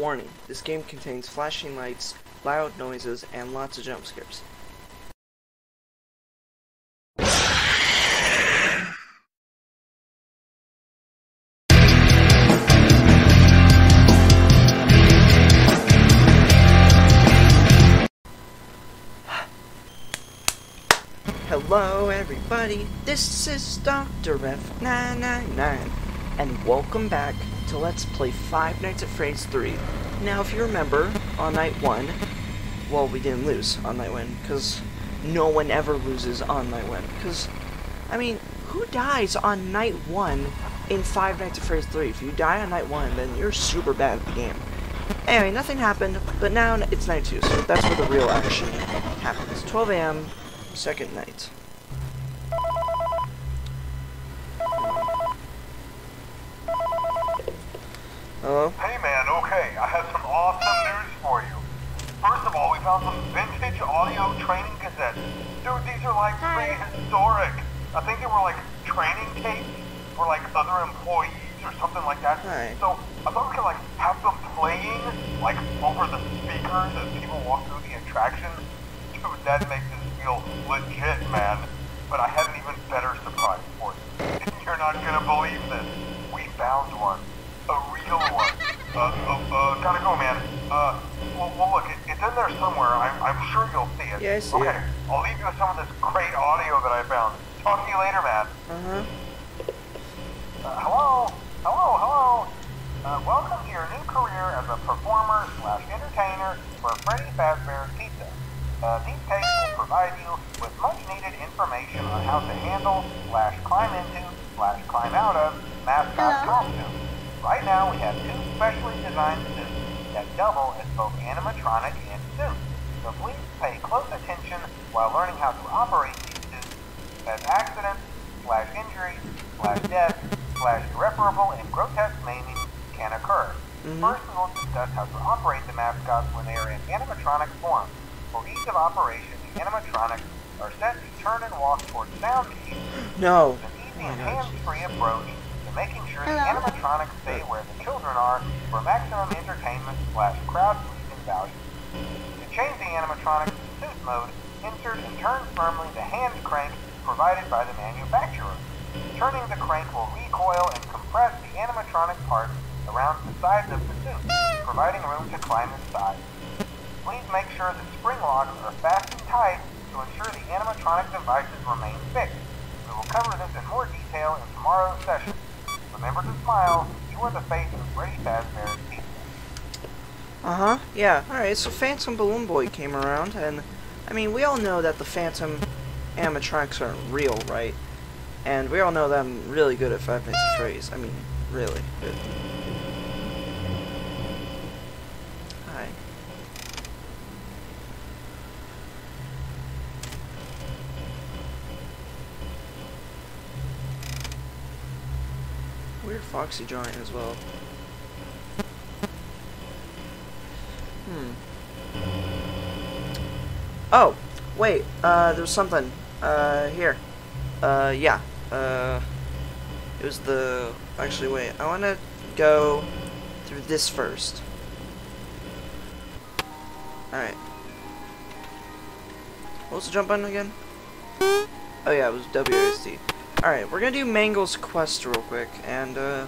Warning, this game contains flashing lights, loud noises, and lots of jump scares. Hello everybody, this is Dr. F999, and welcome back to Let's Play Five Nights at Freddy's 3. Now if you remember, on night 1, well we didn't lose on night 1, because no one ever loses on night 1, because, I mean, who dies on night 1 in Five Nights at Freddy's 3? If you die on night 1, then you're super bad at the game. Anyway, nothing happened, but now it's night 2, so that's where the real action happens. 12 a.m., second night. Hello? Hey man, okay, I have some awesome news for you. First of all, we found some vintage audio training cassettes. Dude, these are like prehistoric. I think they were like training tapes for like other employees or something like that. Hi. So I thought we could like have them playing like over the speakers as people walk through the attraction. Dude, that makes this feel legit, man. But I have an even better surprise for you. You're not gonna believe this. We found one. A real one. Uh, uh, uh, gotta go, man. Uh, well, well look, it, it's in there somewhere. I'm, I'm sure you'll see it. Yeah, okay, it. I'll leave you with some of this great audio that I found. Talk to you later, man. Uh-huh. Uh, hello? Hello, hello? Uh, welcome to your new career as a performer slash entertainer for Freddy Fazbear's Pizza. Uh, these tapes will provide you with much needed information on how to handle slash climb into slash climb out of mascot costumes. Right now we have two specially designed suits that double as both animatronic and suit. So please pay close while learning how to operate these suits as accidents slash injuries slash death slash irreparable and grotesque maiming can occur. Mhm. First we will discuss how to operate the mascots when they are in animatronic form. For ease of operation, the animatronics are set to turn and walk towards sound cues No. an easy Oh and hands-free approach to making sure the animatronics stay where the children are for maximum entertainment slash crowd-pleasing value. To change the animatronics to suit mode, insert and turn firmly the hand crank provided by the manufacturer. Turning the crank will recoil and compress the animatronic parts around the sides of the suit, providing room to climb inside. Please make sure the spring locks are fastened tight to ensure the animatronic devices remain fixed. We will cover this in more detail in tomorrow's session. Remember to smile. You are the face of Freddy Fazbear's. Uh-huh. Yeah. Alright, so Phantom Balloon Boy came around, and, I mean, we all know that the Phantom animatronics aren't real, right? And we all know that I'm really good at Five Nights at Freddy's. I mean, really good. Hi. Weird Foxy Giant as well. Oh, wait, uh, something, uh, here. Uh, yeah, uh, it was the, actually, wait, I want to go through this first. Alright. What was the jump button again? Oh yeah, it was WASD. Alright, we're gonna do Mangle's quest real quick, and, uh,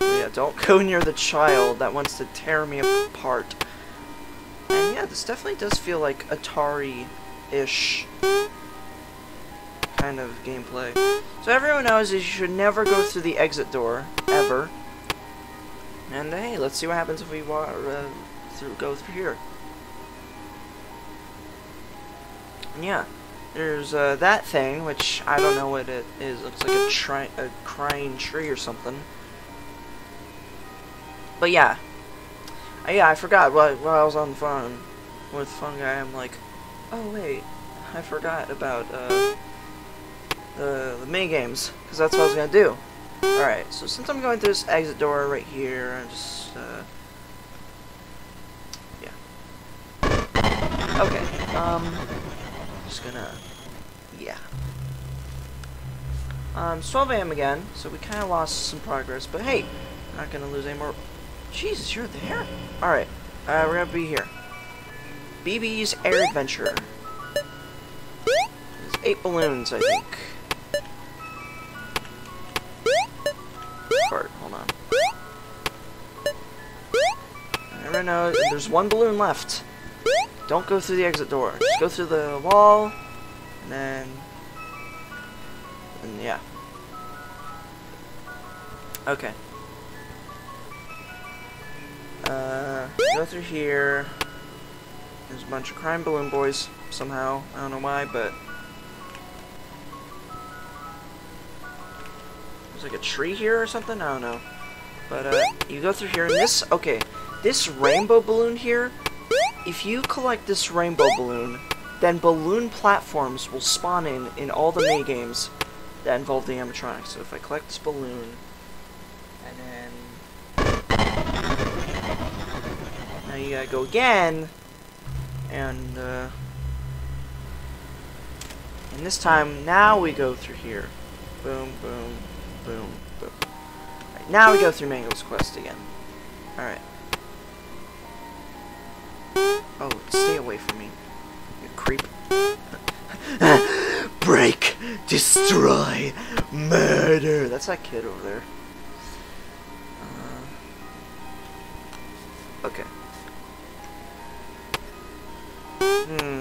yeah, don't go near the child that wants to tear me apart. And yeah, this definitely does feel like Atari-ish kind of gameplay. So everyone knows is you should never go through the exit door, ever. And hey, let's see what happens if we uh, through, go through here. And yeah, there's uh, that thing, which I don't know what it is. Looks like a, a crying tree or something. But yeah, yeah, I forgot while, while I was on the phone with guy. I'm like, oh wait, I forgot about uh, the the mini games because that's what I was gonna do. All right, so since I'm going through this exit door right here, I'm just uh, yeah. Okay, um, just gonna yeah. Um, 12 a.m. again, so we kind of lost some progress, but hey, not gonna lose any more Jesus, you're there? Alright, uh, we're gonna be here. BB's Air Adventure. There's eight balloons, I think. Fart, hold on. I never know. There's one balloon left. Don't go through the exit door. Just go through the wall, and then, and yeah. Okay. Uh, go through here. There's a bunch of crime balloon boys somehow. I don't know why, but there's like a tree here or something. I don't know. But uh, you go through here, and this okay, this rainbow balloon here. If you collect this rainbow balloon, then balloon platforms will spawn in in all the mini games that involve the animatronics. So if I collect this balloon, now you gotta go again, and uh, and this time now we go through here. Boom, boom, boom, boom. Right, now we go through Mangle's quest again. All right. Oh, stay away from me, you creep. Break, destroy, murder. That's that kid over there. Uh, okay. Hmm.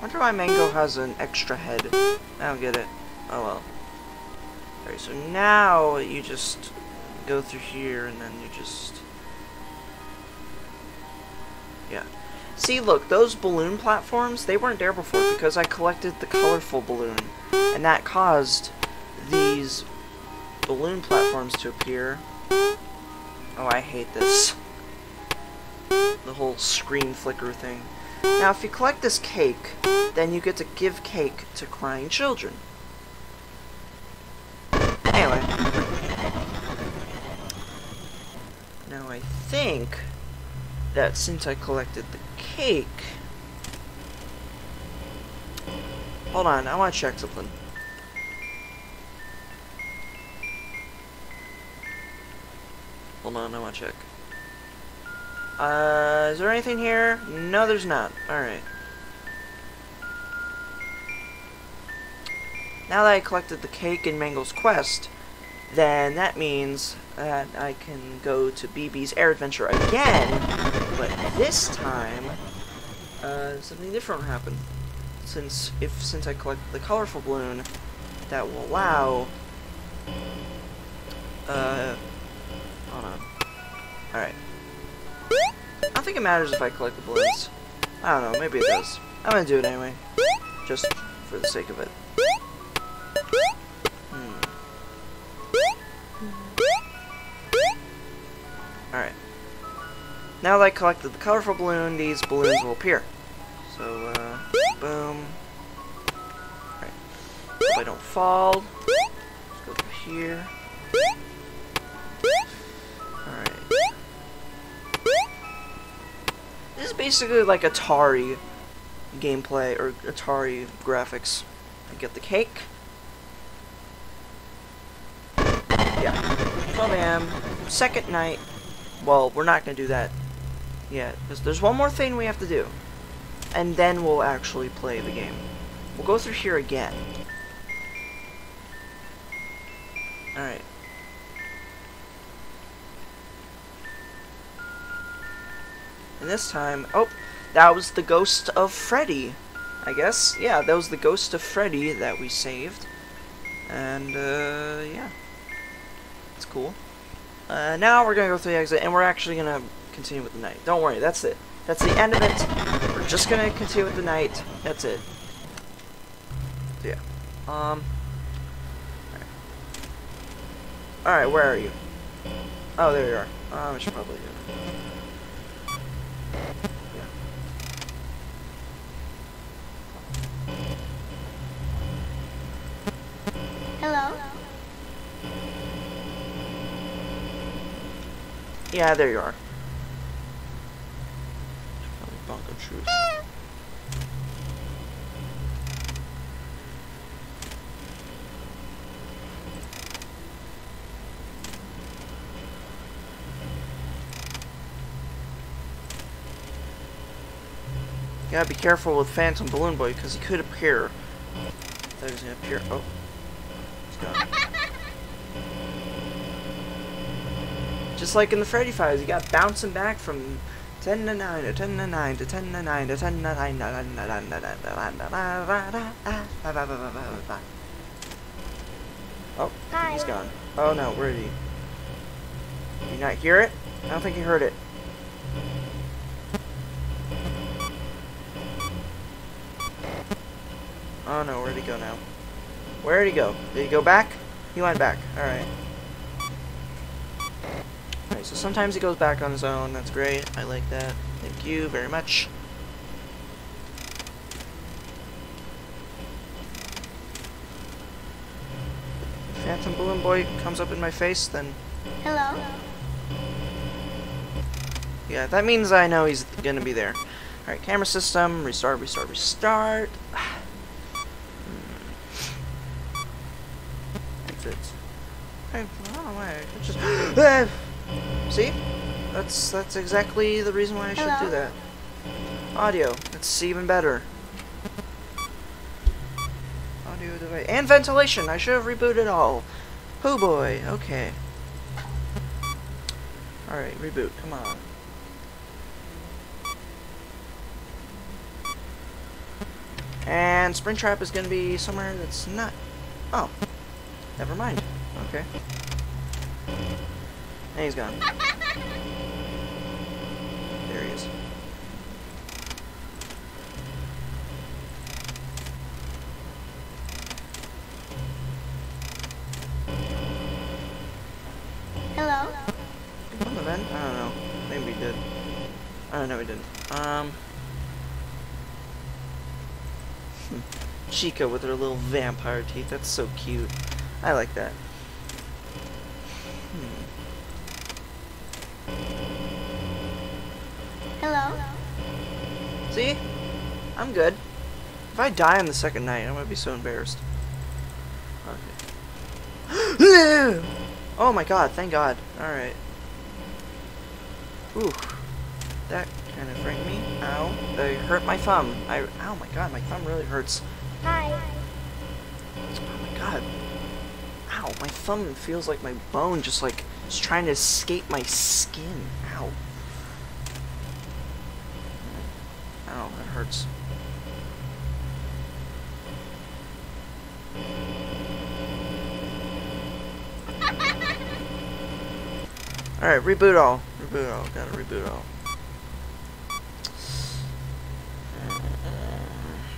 Wonder why Mangle has an extra head. I don't get it. Oh well. Alright, so now you just go through here and then you just... Yeah. See, look, those balloon platforms, they weren't there before because I collected the colorful balloon. And that caused these balloon platforms to appear. Oh, I hate this. The whole screen flicker thing. Now, if you collect this cake, then you get to give cake to crying children. Anyway. Now, I think that since I collected the cake... Hold on, I want to check something. Hold on, I want to check. Uh, is there anything here? No, there's not. Alright. Now that I collected the cake in Mangle's quest, then that means that I can go to BB's Air Adventure again, but this time, uh, something different will happen. Since, if, since I collect the colorful balloon, that will allow, uh, hold on. Alright. Think it matters if I collect the balloons. I don't know, maybe it does. I'm gonna do it anyway. Just for the sake of it. Hmm. Alright. Now that I collected the colorful balloon, these balloons will appear. So, uh, boom. Alright. Hope I don't fall. Let's go through here. Basically like Atari gameplay, or Atari graphics. I get the cake. Yeah. 12 a.m. Second night. Well, we're not going to do that yet. Because there's one more thing we have to do. And then we'll actually play the game. We'll go through here again. Alright. And this time, oh, that was the ghost of Freddy, I guess. Yeah, that was the ghost of Freddy that we saved. And, uh, yeah. It's cool. Uh, now we're gonna go through the exit, and we're actually gonna continue with the night. Don't worry, that's it. That's the end of it. We're just gonna continue with the night. That's it. So, yeah. Um. Alright, where are you? Oh, there you are. Oh, I should probably do Yeah, there you are. Bunk of truth. Gotta be careful with Phantom Balloon Boy because he could appear. I thought he was gonna appear. Oh, he's gone. Just like in the Freddy Files, you got bouncing back from 10 to 9 to 10 to 9 to 10 to 9 to 10 to 9 to 9 to 9 to 9 Oh, he's gone. Oh no, where is he? Did you not hear it? I don't think you heard it. Oh no, where'd he go now? Where'd he go? Did he go back? He went back. Alright. So sometimes he goes back on his own. That's great. I like that. Thank you very much. Phantom Balloon Boy comes up in my face, then Hello. yeah, that means I know he's gonna be there. Alright, camera system, restart, restart, restart. That's that's exactly the reason why I should do that. Audio. It's even better. Audio device and ventilation. I should have rebooted all. Oh boy. Okay. All right, reboot. Come on. And Springtrap is going to be somewhere that's not. Oh, never mind. Okay. And he's gone. Is. Hello. Did event? I don't know. Maybe he did. I don't know, he didn't. Um. hmm. Chica with her little vampire teeth. That's so cute. I like that. Hmm. Hello. See? I'm good. If I die on the second night, I'm gonna be so embarrassed. Okay. oh my god, thank god. Alright. Ooh. That kind of frightened me. Ow. They hurt my thumb. I. Ow my god, my thumb really hurts. Hi. Oh my god. Ow, my thumb feels like my bone just like is trying to escape my skin. Ow. Ow, that hurts. Alright, reboot all. Reboot all. Gotta reboot all. Uh,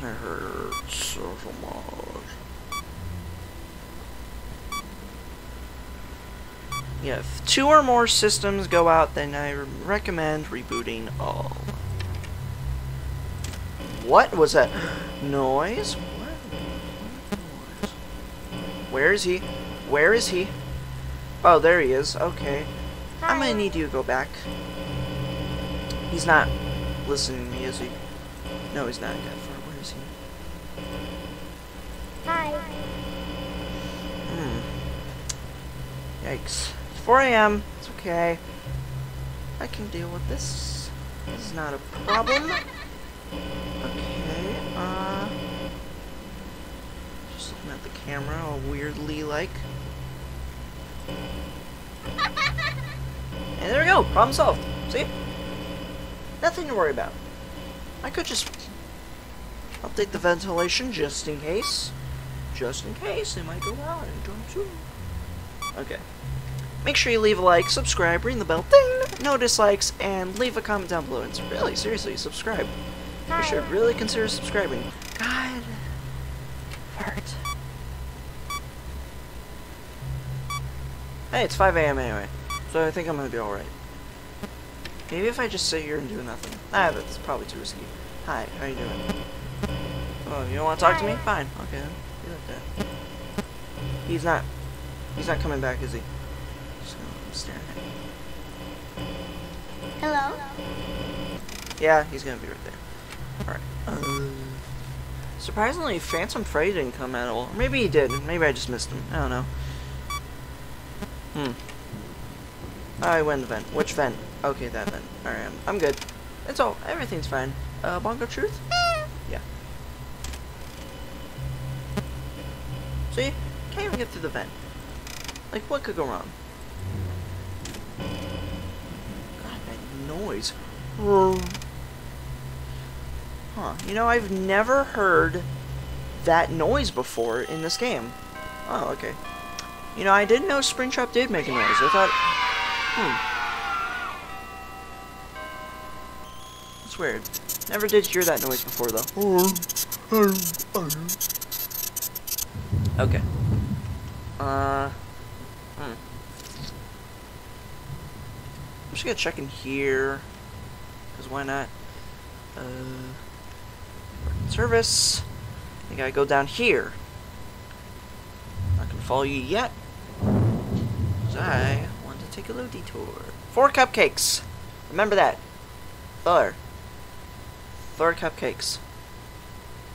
that hurts so much. Yeah, if two or more systems go out, then I recommend rebooting all. What was that noise? What? what noise? Where is he? Where is he? Oh, there he is. Okay. I'm gonna need you to go back. He's not listening to me, is he? No, he's not. that far. Where is he? Hi. Hmm. Yikes. It's 4 a.m. It's okay. I can deal with this. This is not a problem. Okay, uh... Just looking at the camera all weirdly like. And there we go! Problem solved. See? Nothing to worry about. I could just update the ventilation just in case. Just in case it might go out and anytime soon. Okay. Make sure you leave a like, subscribe, ring the bell, ding, no dislikes, and leave a comment down below. And really, seriously, subscribe. You should really consider subscribing. God. Fart. Hey, it's 5 a.m. anyway, so I think I'm gonna be alright. Maybe if I just sit here and do nothing. Ah, that's probably too risky. Hi, how you doing? Oh, you don't want to talk to me? Fine. Okay, then. Be like that. He's not. He's not coming back, is he? Just gonna stare at him. Hello. Yeah, he's gonna be right there. Alright. Uh, surprisingly, Phantom Freddy didn't come at all. Maybe he did. Maybe I just missed him. I don't know. Hmm. I went the vent. Which vent? Okay, that vent. Alright, I'm, I'm good. It's all, everything's fine. Uh, Bongo Truth? Yeah. See? Can't even get through the vent. Like, what could go wrong? God, that noise. Huh. You know, I've never heard that noise before in this game. Oh, okay. You know, I didn't know Springtrap did make a noise. I thought... Hmm. It's weird. Never did hear that noise before, though. Okay. Uh... Hmm. I'm just gonna check in here. Because why not? Uh... Service. I gotta go down here. Not gonna follow you yet. Cause I want to take a little detour. Four cupcakes. Remember that. Four. Four cupcakes.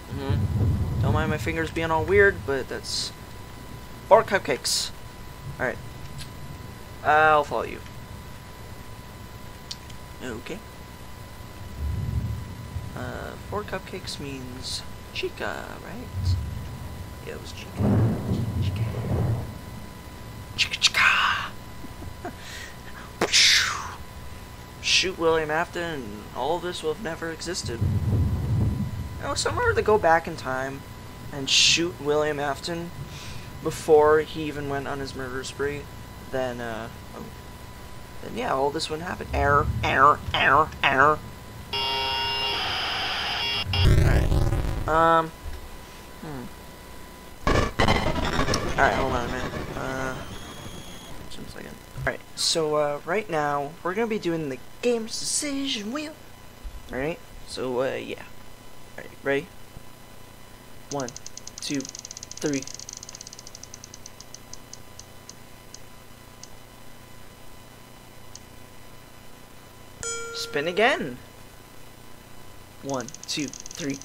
Mm-hmm. Don't mind my fingers being all weird, but that's four cupcakes. Alright. I'll follow you. Okay. Uh, four cupcakes means Chica, right? Yeah, it was Chica. Chica. Chica Chica! Shoot William Afton all this will have never existed. You know, somewhere to go back in time and shoot William Afton before he even went on his murder spree, then, uh, oh, then yeah, all this wouldn't happen. Error, error, error, error. Um. Hmm. Alright, hold on a minute. Uh. Just a second. Alright, so, uh, right now, we're gonna be doing the game's decision wheel. Alright? So, uh, yeah. Alright, ready? One, two, three. Spin again. One, two, three.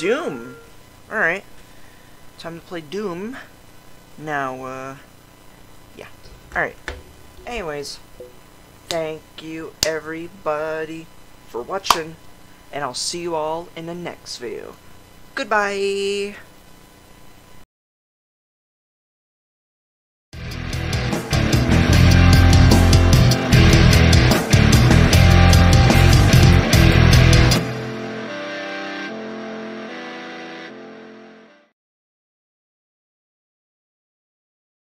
Doom. Alright. Time to play Doom. Now, uh, yeah. Alright. Anyways, thank you everybody for watching, and I'll see you all in the next video. Goodbye!